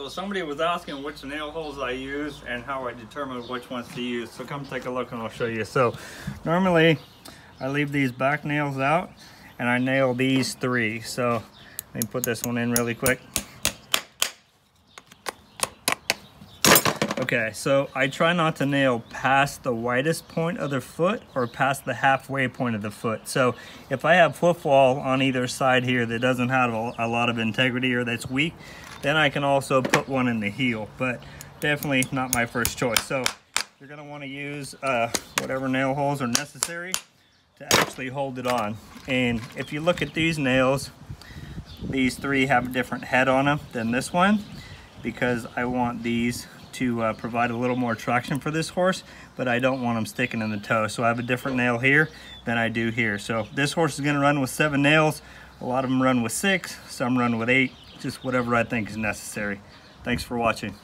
So somebody was asking which nail holes I use and how I determine which ones to use. So come take a look and I'll show you. So normally I leave these back nails out and I nail these three. So let me put this one in really quick. Okay, so I try not to nail past the widest point of the foot or past the halfway point of the foot. So if I have footfall on either side here that doesn't have a lot of integrity or that's weak, then I can also put one in the heel, but definitely not my first choice. So you're gonna wanna use uh, whatever nail holes are necessary to actually hold it on. And if you look at these nails, these three have a different head on them than this one because I want these to uh, provide a little more traction for this horse, but I don't want them sticking in the toe. So I have a different nail here than I do here. So this horse is gonna run with seven nails. A lot of them run with six, some run with eight, just whatever I think is necessary. Thanks for watching.